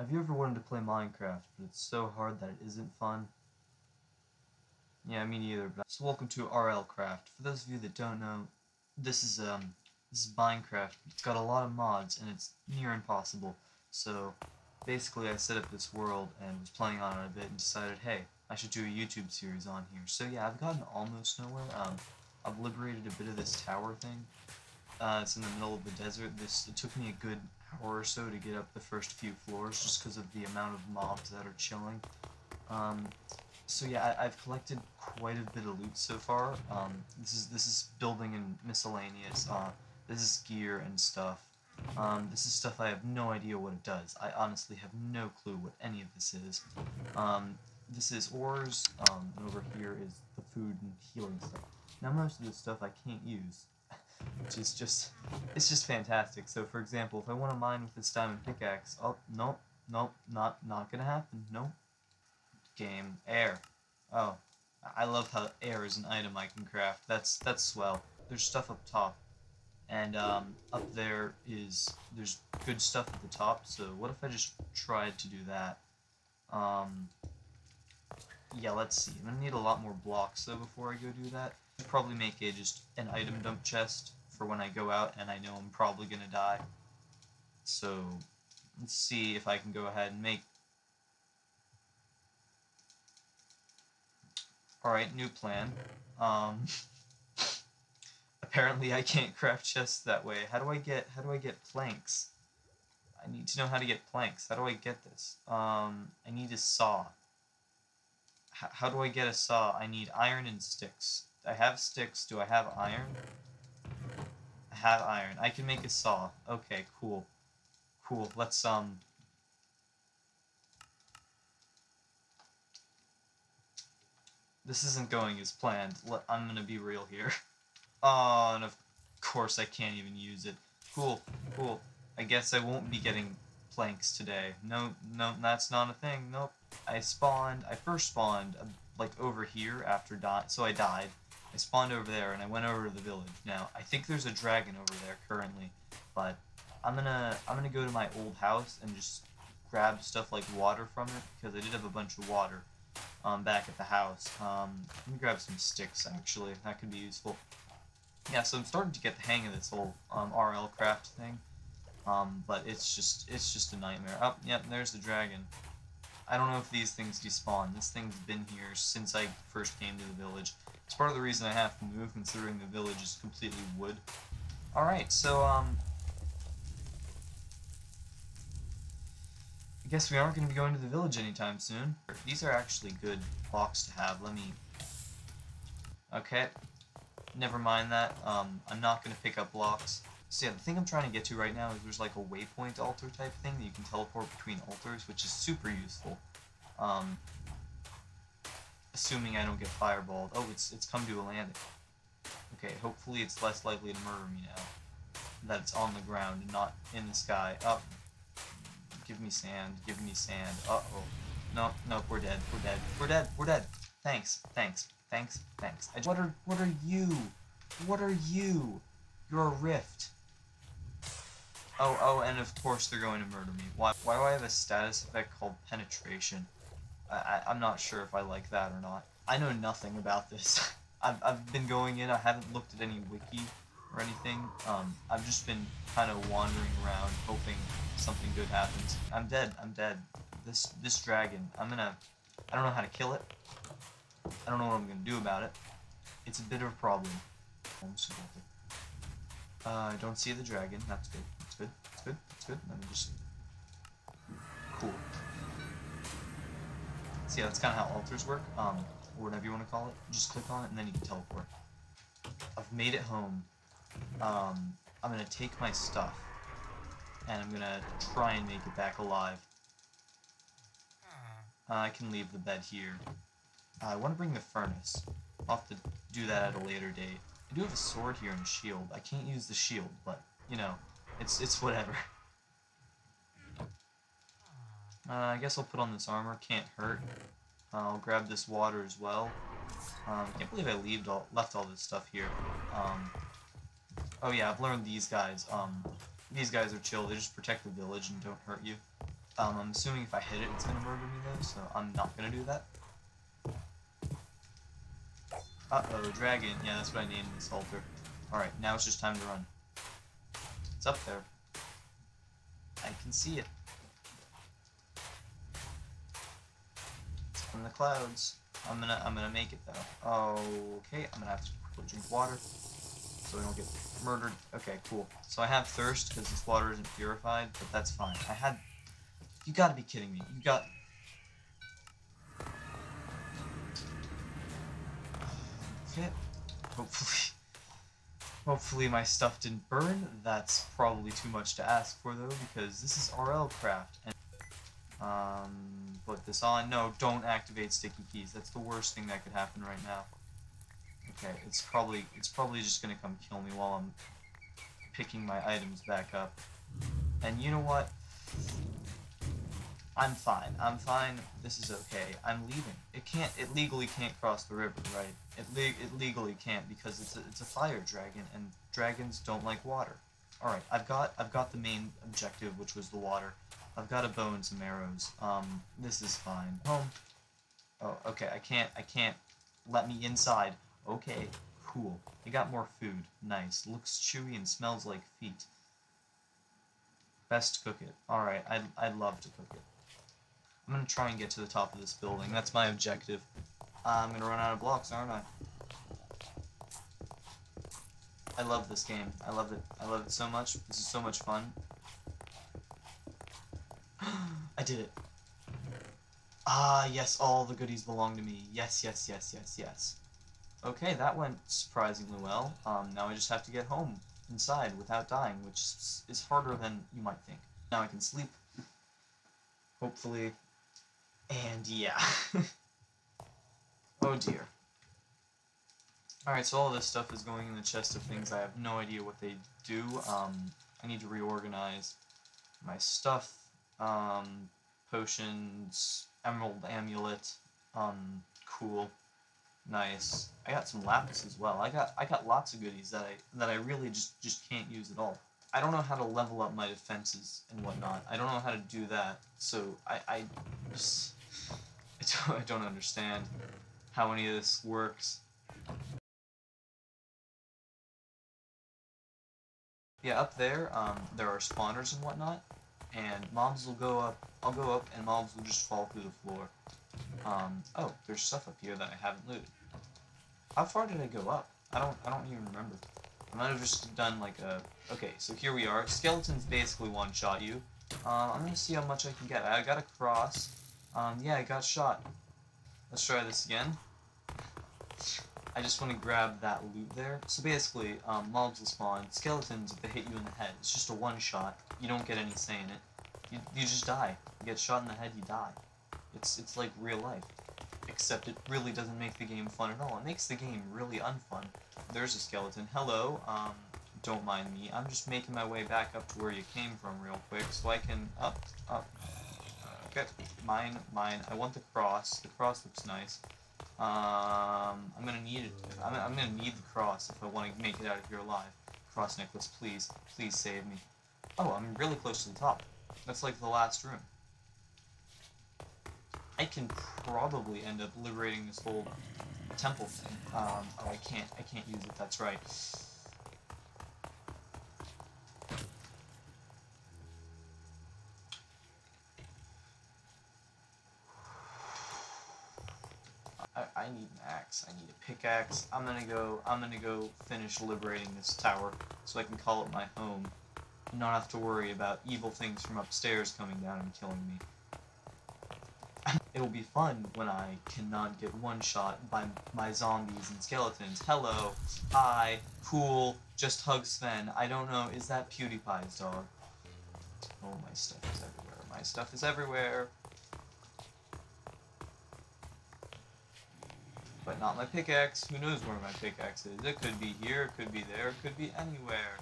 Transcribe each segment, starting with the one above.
Have you ever wanted to play Minecraft, but it's so hard that it isn't fun? Yeah, me neither. But so welcome to RL Craft. For those of you that don't know, this is um this is Minecraft. It's got a lot of mods and it's near impossible. So basically, I set up this world and was playing on it a bit and decided, hey, I should do a YouTube series on here. So yeah, I've gotten almost nowhere. Um, I've liberated a bit of this tower thing. Uh, it's in the middle of the desert. This it took me a good hour or so to get up the first few floors just because of the amount of mobs that are chilling. Um, so yeah, I, have collected quite a bit of loot so far. Um, this is this is building and miscellaneous. Uh, this is gear and stuff. Um, this is stuff I have no idea what it does. I honestly have no clue what any of this is. Um, this is ores, um, and over here is the food and healing stuff. Now most of this stuff I can't use which is just, it's just fantastic. So for example, if I want to mine with this diamond pickaxe, oh, nope, nope, not, not gonna happen, nope. Game, air. Oh, I love how air is an item I can craft. That's, that's swell. There's stuff up top. And um, up there is, there's good stuff at the top, so what if I just tried to do that? Um, yeah, let's see. I'm gonna need a lot more blocks though before I go do that probably make a just an item dump chest for when I go out and I know I'm probably gonna die. So let's see if I can go ahead and make Alright, new plan. Um, apparently I can't craft chests that way. How do I get how do I get planks? I need to know how to get planks. How do I get this? Um, I need a saw. H how do I get a saw? I need iron and sticks. I have sticks. Do I have iron? I have iron. I can make a saw. Okay, cool. Cool. Let's, um... This isn't going as planned. I'm gonna be real here. Oh, and of course I can't even use it. Cool, cool. I guess I won't be getting planks today. No, no, that's not a thing. Nope. I spawned, I first spawned, uh, like, over here after die, so I died. I spawned over there and I went over to the village. Now, I think there's a dragon over there currently, but I'm gonna I'm gonna go to my old house and just grab stuff like water from it because I did have a bunch of water um, back at the house. Um, let me grab some sticks actually. That could be useful. Yeah, so I'm starting to get the hang of this whole um, RL craft thing, um, but it's just it's just a nightmare. Oh, yep, there's the dragon. I don't know if these things despawn. This thing's been here since I first came to the village. It's part of the reason I have to move, considering the village is completely wood. Alright, so, um... I guess we aren't going to be going to the village anytime soon. These are actually good blocks to have. Let me... Okay. Never mind that. Um, I'm not going to pick up blocks. So yeah, the thing I'm trying to get to right now is there's like a waypoint altar type thing that you can teleport between altars, which is super useful. Um, assuming I don't get fireballed. Oh, it's it's come to a landing. Okay, hopefully it's less likely to murder me now. That it's on the ground and not in the sky. Oh, give me sand, give me sand. Uh-oh. No, no, we're dead, we're dead, we're dead, we're dead. Thanks, thanks, thanks, thanks. What are, what are you? What are you? You're a rift. Oh, oh, and of course they're going to murder me. Why, why do I have a status effect called penetration? I, I'm not sure if I like that or not. I know nothing about this. I've, I've been going in, I haven't looked at any wiki or anything. Um, I've just been kind of wandering around hoping something good happens. I'm dead, I'm dead. This, this dragon, I'm gonna, I don't know how to kill it. I don't know what I'm gonna do about it. It's a bit of a problem. Uh, I don't see the dragon, that's good, good, that's good, that's good. Let me just, cool. So yeah, that's kind of how altars work, um, or whatever you want to call it. You just click on it and then you can teleport. I've made it home. Um, I'm going to take my stuff, and I'm going to try and make it back alive. Uh, I can leave the bed here. Uh, I want to bring the furnace. I'll have to do that at a later date. I do have a sword here and a shield. I can't use the shield, but, you know, it's, it's whatever. Uh, I guess I'll put on this armor, can't hurt. Uh, I'll grab this water as well. Um, can't believe I all, left all this stuff here. Um, oh yeah, I've learned these guys. Um, these guys are chill, they just protect the village and don't hurt you. Um, I'm assuming if I hit it, it's gonna murder me though, so I'm not gonna do that. Uh-oh, dragon. Yeah, that's what I named this altar. Alright, now it's just time to run. It's up there. I can see it. It's in the clouds. I'm gonna I'm gonna make it though. Okay, I'm gonna have to quickly drink water so I don't get murdered. Okay, cool. So I have thirst because this water isn't purified, but that's fine. I had you gotta be kidding me. You got Okay. Hopefully Hopefully my stuff didn't burn. That's probably too much to ask for though, because this is RL craft. And, um, put this on. No, don't activate sticky keys. That's the worst thing that could happen right now. Okay, it's probably it's probably just gonna come kill me while I'm picking my items back up. And you know what? I'm fine. I'm fine. This is okay. I'm leaving. It can't. It legally can't cross the river, right? It le it legally can't because it's a, it's a fire dragon, and dragons don't like water. All right. I've got I've got the main objective, which was the water. I've got a bow and some arrows. Um, this is fine. Home. Oh, okay. I can't. I can't. Let me inside. Okay. Cool. I got more food. Nice. Looks chewy and smells like feet. Best cook it. Alright, I'd, I'd love to cook it. I'm gonna try and get to the top of this building. That's my objective. Uh, I'm gonna run out of blocks, aren't I? I love this game. I love it. I love it so much. This is so much fun. I did it. Ah, yes, all the goodies belong to me. Yes, yes, yes, yes, yes. Okay, that went surprisingly well. Um, now I just have to get home inside without dying, which is harder than you might think. Now I can sleep. Hopefully and yeah. oh dear. Alright, so all this stuff is going in the chest of things. I have no idea what they do. Um, I need to reorganize my stuff. Um, potions, emerald amulet. Um, cool. Nice. I got some lapis as well. I got I got lots of goodies that I that I really just just can't use at all. I don't know how to level up my defenses and whatnot. I don't know how to do that. So I I just I don't, I don't understand how any of this works. Yeah, up there, um, there are spawners and whatnot, and mobs will go up, I'll go up, and mobs will just fall through the floor. Um, oh, there's stuff up here that I haven't looted. How far did I go up? I don't, I don't even remember. I might have just done like a, okay, so here we are. Skeletons basically one-shot you. Uh, I'm gonna see how much I can get. I got a cross, um, yeah, I got shot. Let's try this again. I just want to grab that loot there. So basically, um, mobs will spawn. Skeletons, if they hit you in the head, it's just a one-shot. You don't get any say in it. You, you just die. You get shot in the head, you die. It's, it's like real life. Except it really doesn't make the game fun at all. It makes the game really unfun. There's a skeleton. Hello, um, don't mind me. I'm just making my way back up to where you came from real quick so I can... Up, up, Okay, mine, mine. I want the cross. The cross looks nice. Um, I'm gonna need it. I'm, I'm gonna need the cross if I want to make it out of here alive. Cross necklace, please, please save me. Oh, I'm really close to the top. That's like the last room. I can probably end up liberating this whole temple thing. Um, oh, I can't. I can't use it. That's right. I, I need an axe. I need a pickaxe. I'm gonna go. I'm gonna go finish liberating this tower so I can call it my home, and not have to worry about evil things from upstairs coming down and killing me. It'll be fun when I cannot get one shot by my zombies and skeletons. Hello, hi, cool, just hug Sven. I don't know, is that PewDiePie's dog? Oh, my stuff is everywhere. My stuff is everywhere. But not my pickaxe. Who knows where my pickaxe is? It could be here, it could be there, it could be anywhere.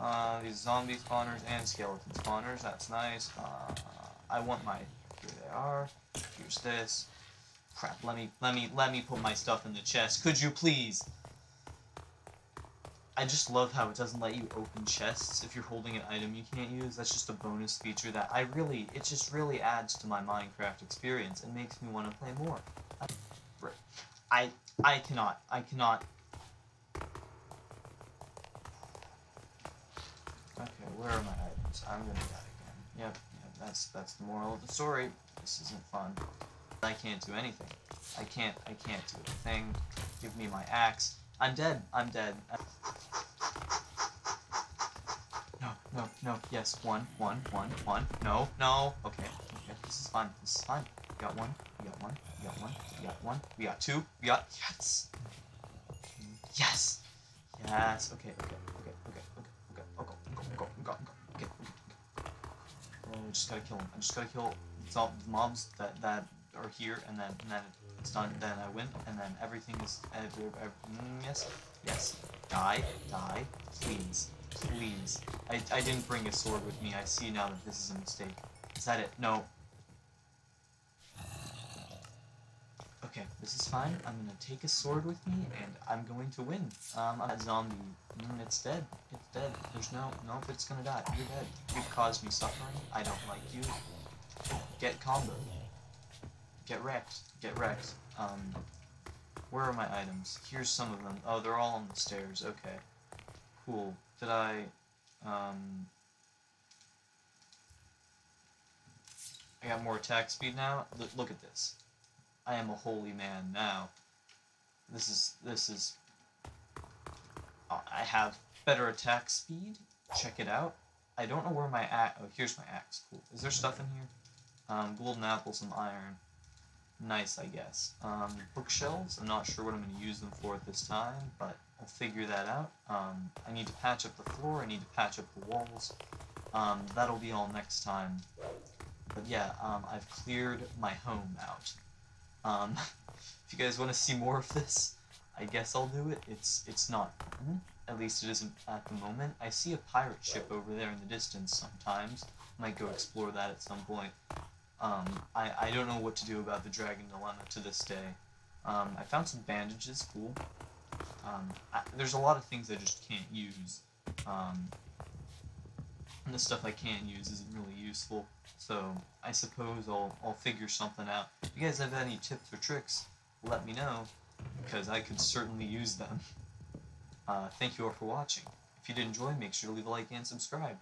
Uh, these zombie spawners and skeleton spawners, that's nice. Uh, I want my, here they are. Here's this. Crap, let me, let me, let me put my stuff in the chest. Could you please? I just love how it doesn't let you open chests if you're holding an item you can't use. That's just a bonus feature that I really, it just really adds to my Minecraft experience and makes me want to play more. I, I cannot, I cannot. Okay, where are my items? I'm gonna die again. Yep, yep, that's, that's the moral of the story. This isn't fun. I can't do anything. I can't, I can't do a thing. Give me my axe. I'm dead. I'm dead. No, no, no. Yes, one, one, one, one. No, no. Okay, okay. This is fine. This is. We got one. We got one. We got one. We got one. We got two. We got yes. Yes. Yes. Okay. Okay. Okay. Okay. Okay. Okay. Okay. Go. Go. Go. Go. Okay. Oh, I just gotta kill him. I just gotta kill all the mobs that that are here, and then and then it's done. Then I win, and then everything is. Every, every, mm, yes. Yes. Die. Die. Please. Please. I, I didn't bring a sword with me. I see now that this is a mistake. Is that it? No. Okay, this is fine. I'm gonna take a sword with me, and I'm going to win. Um, that zombie, mm, it's dead. It's dead. There's no, nope, it's gonna die. You're dead. You've caused me suffering. I don't like you. Get combo. Get wrecked. Get wrecked. Um, where are my items? Here's some of them. Oh, they're all on the stairs. Okay. Cool. Did I, um... I got more attack speed now? L look at this. I am a holy man now. This is, this is... Uh, I have better attack speed. Check it out. I don't know where my axe... Oh, here's my axe. Cool. Is there stuff in here? Um, golden apple, some iron. Nice, I guess. Um, bookshelves. I'm not sure what I'm going to use them for at this time, but I'll figure that out. Um, I need to patch up the floor. I need to patch up the walls. Um, that'll be all next time. But yeah, um, I've cleared my home out. Um, if you guys want to see more of this, I guess I'll do it. It's it's not. At least it isn't at the moment. I see a pirate ship over there in the distance sometimes. Might go explore that at some point. Um, I, I don't know what to do about the Dragon Dilemma to this day. Um, I found some bandages, cool. Um, I, there's a lot of things I just can't use. And the stuff I can use isn't really useful. So I suppose I'll, I'll figure something out. If you guys have any tips or tricks, let me know, because I could certainly use them. Uh, thank you all for watching. If you did enjoy, make sure to leave a like and subscribe.